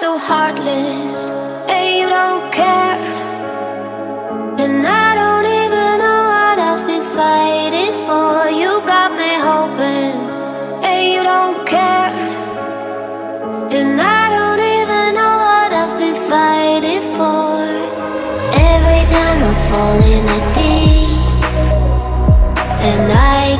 so heartless and you don't care. And i don't even know what i've been fighting for. You got me hoping and you don't care. And i don't even know what i've been fighting for. Every time i fall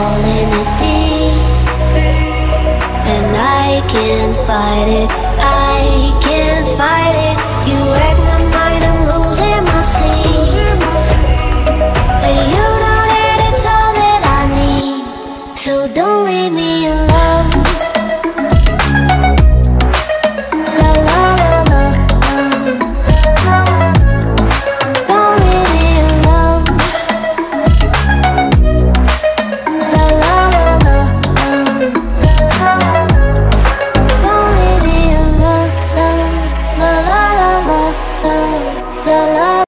falling it deep, and I can't fight it. I can't fight it. You wreck my mind, I'm losing my sleep.